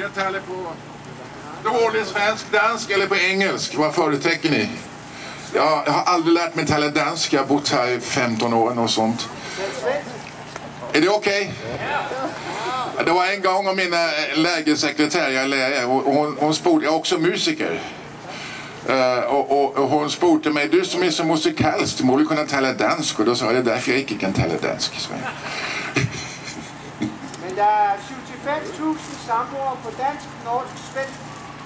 Jag talar på dålig svensk, dansk eller på engelsk. Vad företräcker ni? Jag, jag har aldrig lärt mig tala danska. Jag har bott här i 15 år och sånt. Är det okej? Okay? Det var en gång om mina eh, lägersekreterare, hon, hon sporde, jag är också musiker. Uh, och, och, och, hon spurte mig, du som är så musikalsk, du borde kunna tala dansk. Och då sa jag, det är därför jag inte kan tala dansk. Men det är 75 000 samboere på dansk, norsk, svensk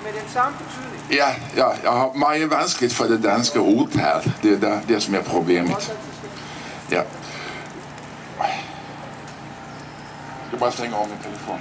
med den samma betydning. Ja, ja, jag har mycket vanskligt för det danska ordtal. Det är det, det som är problemet. Ja. Jag bara stänga av min telefon.